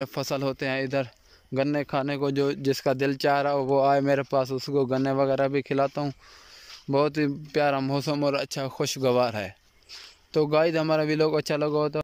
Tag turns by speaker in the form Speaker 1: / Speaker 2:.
Speaker 1: फ़सल होते हैं इधर, गन्ने खाने को जो जिसका दिल चाह रहा हो वो आए मेरे पास, उसको गन्ने वगैरह भी खिलाता हूँ। बहुत ही प्यारा मौसम और अच्छा खुशगवार है। तो गाइस हमारा भी लोग अच्छा लगा हो तो